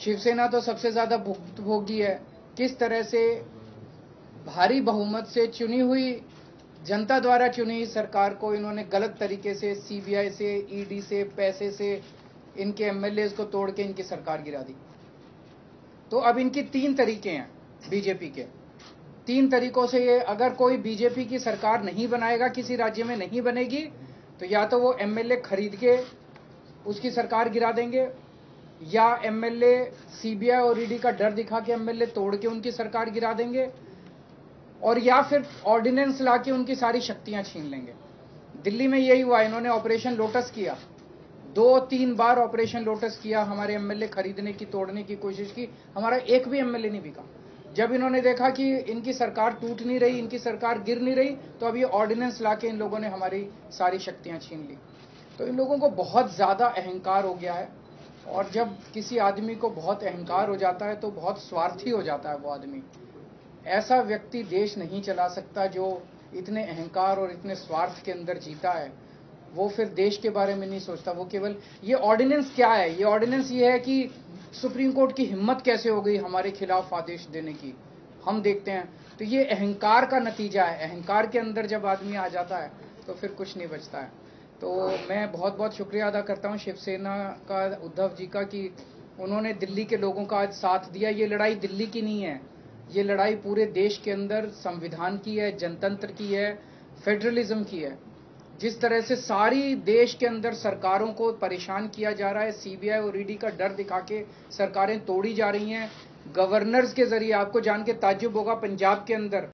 शिवसेना तो सबसे ज़्यादा भुक्तभोगी है। किस तरह से भारी बहुमत से चुनी हुई जनता द्वारा चुनी हुई सरकार को इन्होंने गलत तरीके से सीबीआई से ईडी से, पैसे से इनके एमएलए को तोड़ के इनकी सरकार गिरा दी। तो अब इनकी तीन तरीके हैं बीजेपी के। तीन तरीकों से ये, अगर कोई बीजेपी की सरकार नहीं बनाएगा, किसी राज्य में नहीं बनेगी तो या तो वो एमएलए खरीद के उसकी सरकार गिरा देंगे या एमएलए सीबीआई और ईडी का डर दिखा के एमएलए तोड़ के उनकी सरकार गिरा देंगे और या फिर ऑर्डिनेंस ला के उनकी सारी शक्तियाँ छीन लेंगे। दिल्ली में यही हुआ, इन्होंने ऑपरेशन लोटस किया। दो तीन बार ऑपरेशन लोटस किया, हमारे एमएलए खरीदने की, तोड़ने की कोशिश की, हमारा एक भी एमएलए नहीं बिका। जब इन्होंने देखा कि इनकी सरकार टूट नहीं रही, इनकी सरकार गिर नहीं रही तो अब ये ऑर्डिनेंस ला के इन लोगों ने हमारी सारी शक्तियाँ छीन ली। तो इन लोगों को बहुत ज़्यादा अहंकार हो गया है। और जब किसी आदमी को बहुत अहंकार हो जाता है तो बहुत स्वार्थी हो जाता है वो आदमी। ऐसा व्यक्ति देश नहीं चला सकता जो इतने अहंकार और इतने स्वार्थ के अंदर जीता है। वो फिर देश के बारे में नहीं सोचता। वो केवल, ये ऑर्डिनेंस क्या है? ये ऑर्डिनेंस ये है कि सुप्रीम कोर्ट की हिम्मत कैसे हो गई हमारे खिलाफ आदेश देने की? हम देखते हैं। तो ये अहंकार का नतीजा है। अहंकार के अंदर जब आदमी आ जाता है तो फिर कुछ नहीं बचता है। तो मैं बहुत बहुत शुक्रिया अदा करता हूँ शिवसेना का, उद्धव जी का, कि उन्होंने दिल्ली के लोगों का आज साथ दिया। ये लड़ाई दिल्ली की नहीं है। ये लड़ाई पूरे देश के अंदर संविधान की है, जनतंत्र की है, फेडरलिज्म की है। जिस तरह से सारी देश के अंदर सरकारों को परेशान किया जा रहा है, सीबीआई और ईडी का डर दिखा के सरकारें तोड़ी जा रही हैं। गवर्नर्स के ज़रिए आपको जान के ताजुब होगा, पंजाब के अंदर